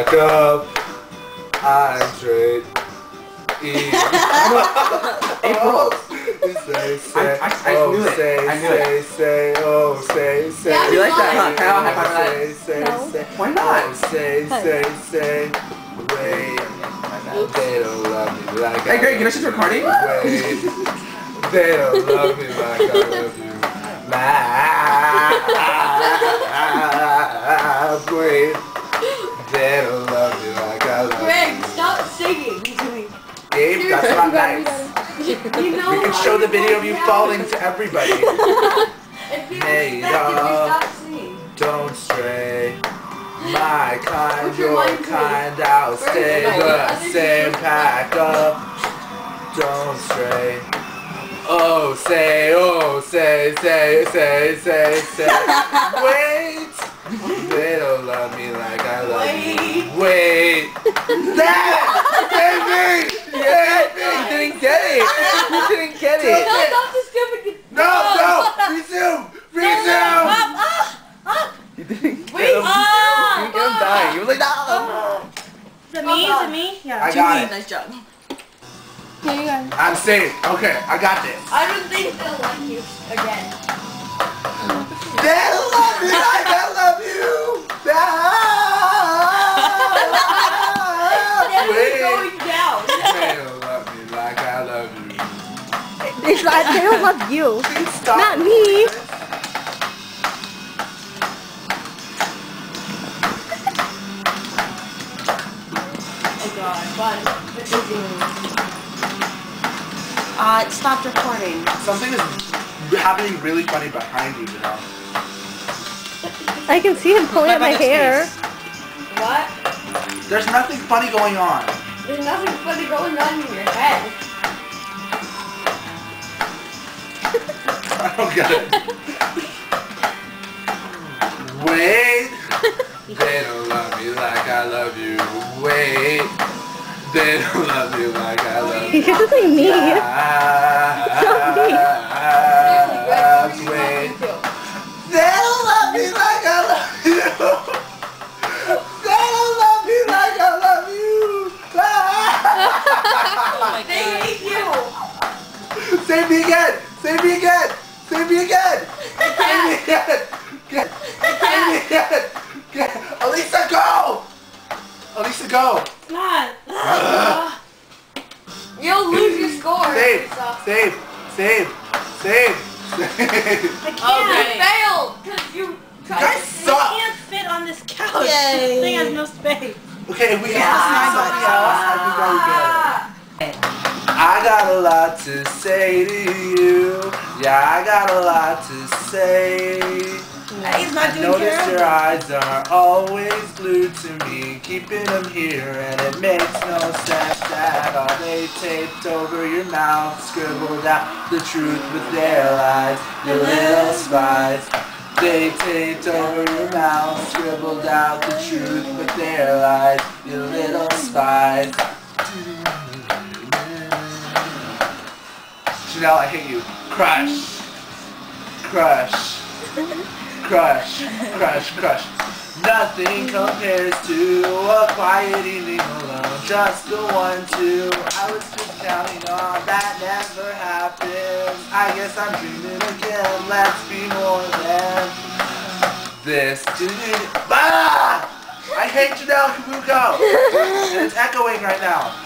Back up. Hydrate. Eat. April. Oh, say, say, I- I- I oh, knew it. say, I knew say, it. say, oh, say, say. Yeah, You like that, huh? Can I have a high five Say, say, No. say. Why not? Oh, say, say, say. Wait. They don't love me like Hey, I Greg, you know she's recording? Wait. They don't love me like I love you. My wait. They don't love me like I love Greg, stop singing to me. you. Gabe, that's not nice. You know We can show the video of you falling to everybody. Hey, respect it, dog. you stop. Don't stray. My kind, your your line to me? kind, I'll stay the same. Pack up. Don't stray. Oh, say, oh, say, say, say, say, say. Wait. They don't love me like I love you. Wait. That! Baby! Baby! You didn't get it. You didn't get No, it. not the stupid. No, no! Resume! Resume! Ah, ah, ah. You didn't get Wait. him. Ah, You didn't get him dying. You were like, no. Is it me? Is it me? Yeah. I got it. Nice job. Here you go. I'm safe. Okay, I got this. I don't think they'll like you again. They love me It's like they don't love you. Stop. Not me. Oh god, fun. Uh, it stopped recording. Something is happening really funny behind you, you know. I can see him pulling at my hair. What? There's nothing funny going on. There's nothing funny going on in your head. I don't get it. Wait. They don't love me like I love you. Wait. They don't love me like I love you. You're doing me. Ah, Wait. Save. Save. Save. Save. Save. I can't. Oh, you failed because you tried guys to suck. Can't fit on this couch. Yay. This thing has no space. Okay, if we can Yeah. see something else, I think that would be better. I got a lot to say to you. Yeah, I got a lot to say. He's not I doing notice terrible. your eyes are always glued to me, keeping them here, and it makes no sense that all they taped over your mouth, scribbled out the truth with their lies, your little spies. They taped over your mouth, scribbled out the truth with their lies, your little spies. Chanel, I hate you. Crush. Crush. Crush. Crush. Crush. Nothing compares to a quiet evening alone. Just the one, two. I was just counting on that never happened. I guess I'm dreaming again. Let's be more than this. Ah! I hate Janelle Kabuko. and it's echoing right now.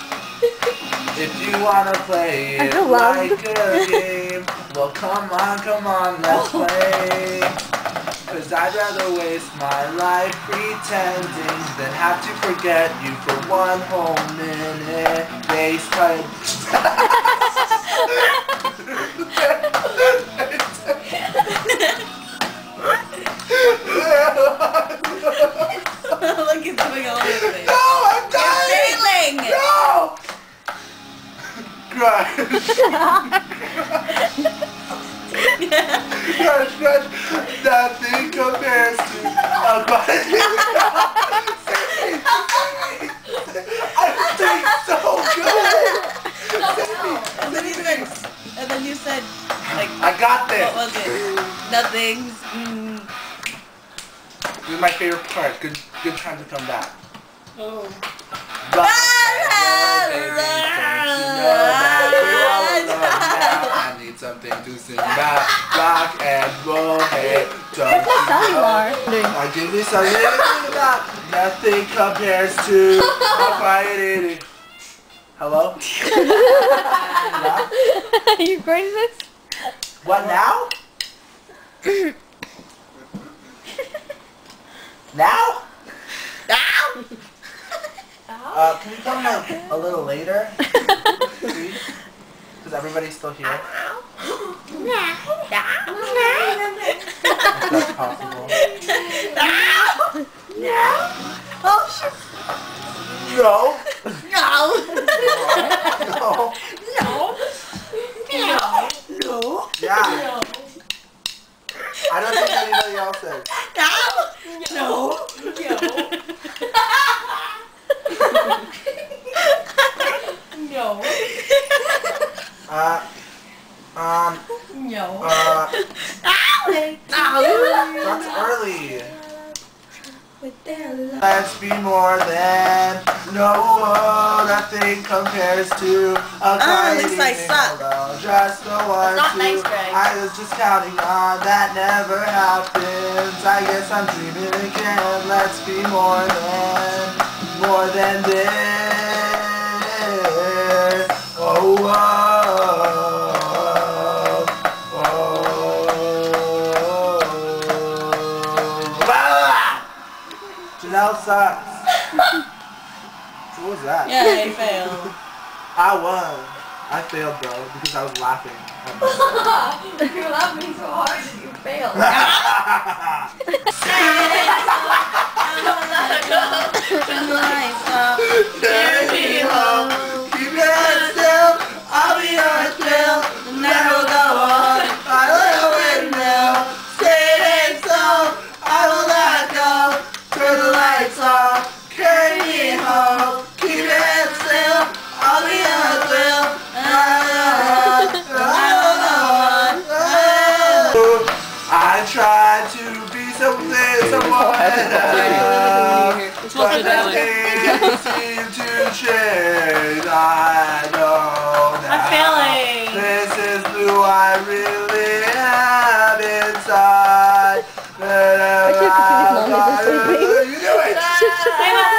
If you wanna play it like a game, well come on, come on, let's play. Cause I'd rather waste my life pretending than have to forget you for one whole minute. Face cut. Look, it's doing all over the place. No, I'm dying! You're Failing! No! Crush. Crush, crush. Nothing compares to a quiet I'm doing so good! And then you said, and then you said, like, I got this! what was it? Nothing's, mm, This is my favorite part. Good, good time to come back. Oh. But I need something to sing about. Rock and roll, hey, don't my Sally you know? I give you something about. Nothing compares to how quiet it is. Hello? Yeah? Are you recording this? What now? now? Now? Uh, can you come like a little later? Please? Because everybody's still here. If that's possible. No. No. No. No. Yeah. I don't think anybody else is. No. No. Uh, um, No. uh, that's early. Let's be more than no nothing compares to a quiet looks like evening suck. Just the one not two. nice, I was just counting on that never happens. I guess I'm dreaming again. Let's be more than more than this. Oh, oh, oh, Janelle what was that? Yeah, I failed. I won. I failed though because I was laughing. You're laughing so hard that you failed. Carry someone else, but nothing to change. I know I'm failing. This is who I really am inside. Actually, Chrissy's mom is You do it. I'm a